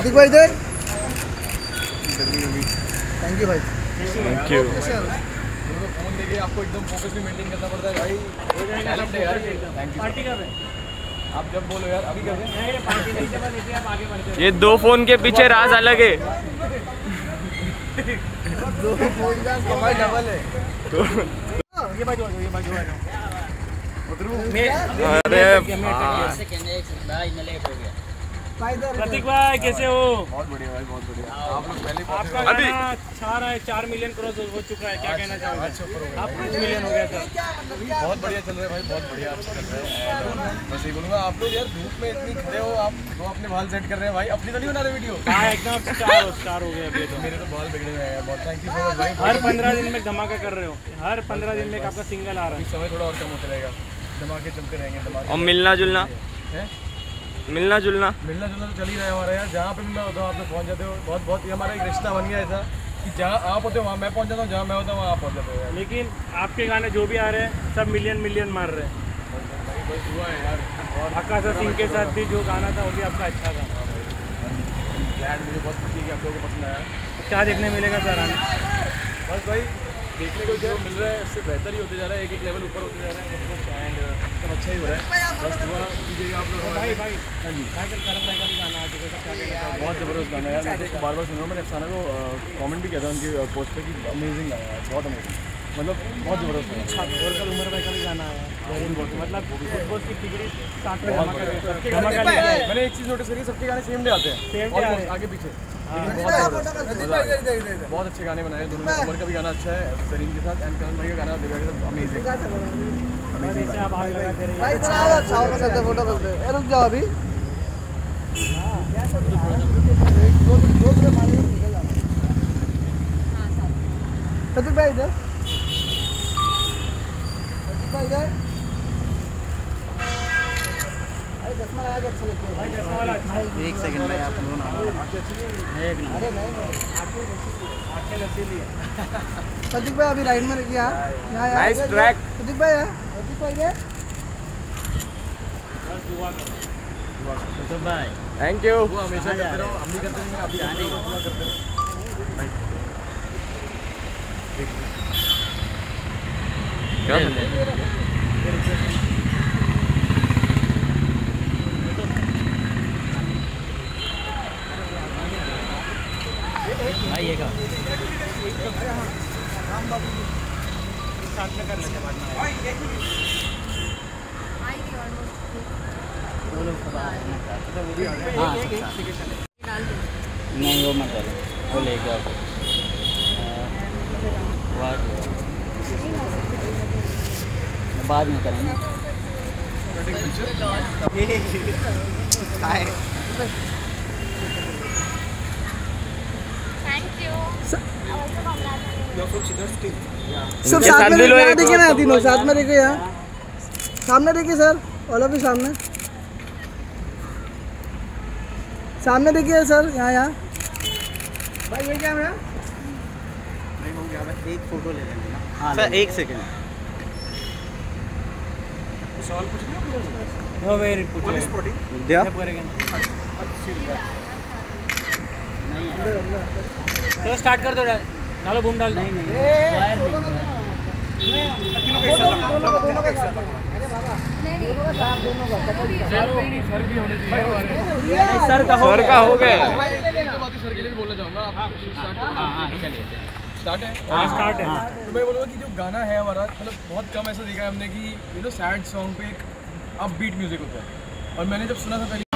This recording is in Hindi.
प्रतीक भाई इधर। थैंक यू भाई। थैंक यू फ़ोन देखिए आपको एकदम फोकस भी मेंटेन करना पड़ता है भाई टैलेंट है यार थैंक यू पार्टी कर रहे आप जब बोलो यार अभी कर रहे हैं हैं पार्टी नहीं जब लेते आप आगे बढ़ते ये दो फ़ोन के पीछे राज अलग है। दो फ़ोन का कमाई डबल है ये बाजू आ जाओ ये बाजू आ जाओ अरे भाई इधर प्रतीक भाई कैसे हो? बहुत बढ़िया भाई बहुत बढ़िया। आप लोग पहले आपका अभी- गाना छा रहा है चार मिलियन क्रॉस हो चुका है क्या कहना चाहोगे? आप पाँच मिलियन हो गया था। बहुत बढ़िया चल रहा है भाई बहुत बढ़िया अच्छा चल रहा है। बस ये बोलूँगा आप लोग यार धूप में इतनी खड़े हो आप दो अपने बाल सेट कर रहे हैं भाई अपनी तो नहीं बना रहे वीडियो हाँ एकदम स्टार स्टार हो गए अभी तो। मेरे तो बाल बिगड़े हुए हैं बहुत थैंक यू सो मच भाई। हर पंद्रह दिन में धमाका कर रहे हो हर पंद्रह दिन में आपका सिंगल आ रहा है। समय थोड़ा और कम होता रहेगा धमाके चलते रहेंगे और मिलना जुलना हैं? मिलना जुलना। मिलना जुलना तो चल ही रहा है हमारा यार जहाँ पे भी मैं होता हूँ आप लोग पहुँच जाते हो। बहुत बहुत ये हमारा एक रिश्ता बन गया ऐसा कि जहाँ आप होते हो वहाँ मैं पहुँच जाता हूँ। जहाँ मैं होता हूँ वहाँ आप पहुँच जाते हो लेकिन आपके गाने जो भी आ रहे हैं सब मिलियन मिलियन मार रहे हैं। और आकाशा सिंह के साथ भी जो गाना था वो भी आपका अच्छा था। मुझे बहुत खुशी कि आप लोगों को पसंद आया। क्या देखने मिलेगा सर आने? बस भाई देखने को जो मिल रहा है उससे बेहतर ही होते जा रहा है एक एक लेवल ऊपर होते जा रहा है। एंड अच्छा ही हो रहा है बहुत ज़बरदस्त गाना है। बार बार सुन रहा हूँ, मैंने अफसाना को कमेंट भी किया था उनकी पोस्ट पे कि अमेजिंग गाना है, बहुत अमेजिंग मतलब बहुत ज़बरदस्त है। और कल उमर भाई का भी गाना आया वेरी गुड मतलब बॉस की टिकड़ी साथ में धमाका धमाका लेके आए मैंने एक चीज़ नोटिस करी सबके गाने सेम डे आते हैं। Almost आए। आगे पीछे। बहुत अच्छे गाने बनाए दोनों ने उमर का भी गाना अच्छा है सरीन के साथ एंड करण भाई का गाना दिव्या के साथ अमेजिंग फ़ोटो करते ए, रुक जाओ अभी। प्रतीक भाई इधर। है। एक सेकंड भाई आप लोग अरे नहीं नहीं। आँखें नशीली है। भाई अभी राइड में रखिए यहाँ यहाँ यहाँ Nice इधर, track. भाई यहाँ प्रतीक भाई भाई। थैंक यू वो हमेशा करते रहो हम भी करते रहेंगे आप भी दुआ करते रहो। आइएगा नहीं वो मत करो वो ले जाओ बाद में करेंगे. सब साथ में देखिए ना तीनों साथ में देखिए यहाँ सामने देखिए सर वाला भी सामने। सामने देखिए सर यहाँ यहाँ। भाई ये क्या है एक फ़ोटो ले लेंगे हाँ सर एक सेकंड। नो वेरी पुलिस दिया तो स्टार्ट कर दो डालो। घूम डाल नहीं सर का हो गया। सर के लिए भी बोलना चाहूँगा आप स्टार्ट है? हाँ स्टार्ट है। तो मैं बोलूँगा कि जो गाना है हमारा मतलब बहुत कम ऐसा देखा है हमने कि यू नो सैड सॉन्ग पे एक अपबीट म्यूज़िक होता है। और मैंने जब सुना था पहले